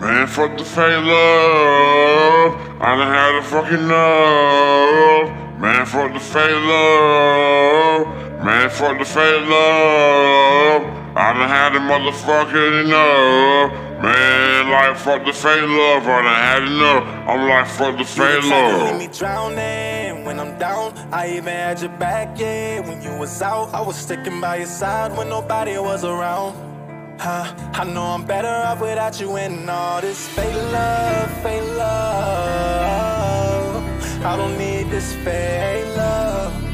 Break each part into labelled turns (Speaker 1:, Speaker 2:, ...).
Speaker 1: Man, fuck the fake love. I done had a fucking love. Man, fuck the fake love. Man, fuck the fake love. I done had a motherfucking enough. Man, like fuck the fake love. I done had enough. I'm like fuck the fake love.
Speaker 2: me drowning when I'm down. I even had your back, yeah. When you was out, I was sticking by your side when nobody was around. Huh? I know I'm better off without you and all this fake love, fake love. I don't need this fake love.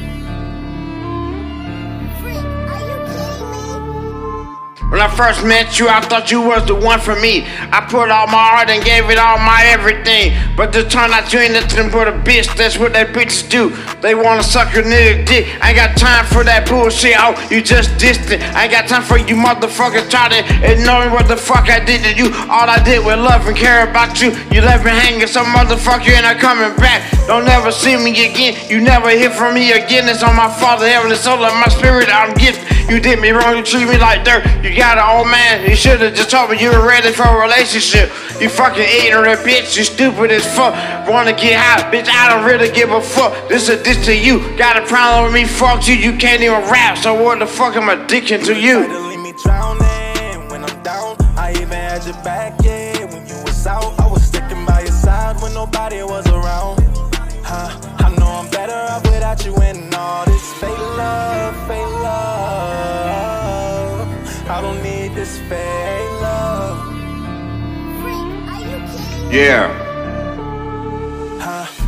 Speaker 3: When I first met you, I thought you was the one for me. I put all my heart and gave it all my everything. But to turn out you ain't nothing but a bitch. That's what that bitches do. They wanna suck your nigga dick. I ain't got time for that bullshit. Oh, you just distant. I ain't got time for you motherfuckers try to ignore what the fuck I did to you. All I did was love and care about you. You left me hanging, some motherfucker and I'm coming back. Don't ever see me again. You never hear from me again. It's on my father, heavenly soul, and my spirit. I'm gifted. You did me wrong. You treat me like dirt. You got an old man. You should have just told me you were ready for a relationship. You fucking ignorant bitch. You stupid as fuck. Wanna get high, bitch. I don't really give a fuck. This is this to you. Got a problem with me? Fuck you. You can't even rap. So what the fuck am I addicted to you?
Speaker 2: drowning when I'm down. I even had your back, yeah. When you was out, I was sticking by your side when nobody was around. Huh? I know I'm better off without you and all this this fake love.
Speaker 3: Yeah.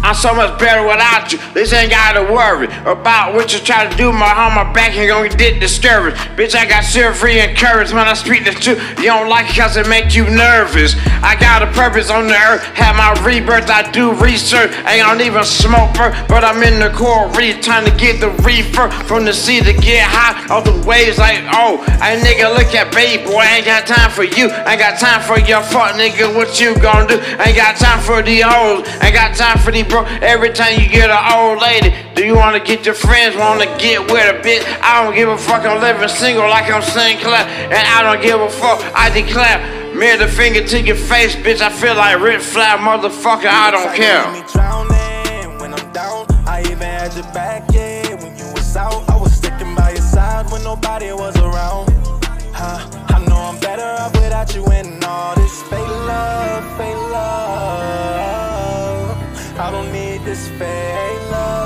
Speaker 3: I'm so much better without you. This ain't gotta worry about what you try to do. My on my back ain't gonna get discouraged. Bitch, I got free and courage when I speak the truth. You don't like it cause it make you nervous. I got a purpose on the earth. Have my rebirth, I do research. I don't even smoke her, but I'm in the core reef trying to get the reefer from the sea to get high off the waves like, oh, I nigga look at baby boy, I ain't got time for you. I ain't got time for your fuck nigga, what you gonna do? I ain't got time for the hoes, I ain't got time for the every time you get an old lady. Do you wanna get your friends? Wanna get with a bitch? I don't give a fuck. I'm living single like I'm Sinclair, and I don't give a fuck. I declare. Mirror the finger to your face, bitch. I feel like Rip flat motherfucker. I don't care.
Speaker 2: Back, yeah. When you was out, I was sticking by your side when nobody was around. Huh? I know I'm better off without you and all this fake love, fake love. I don't need this fake love.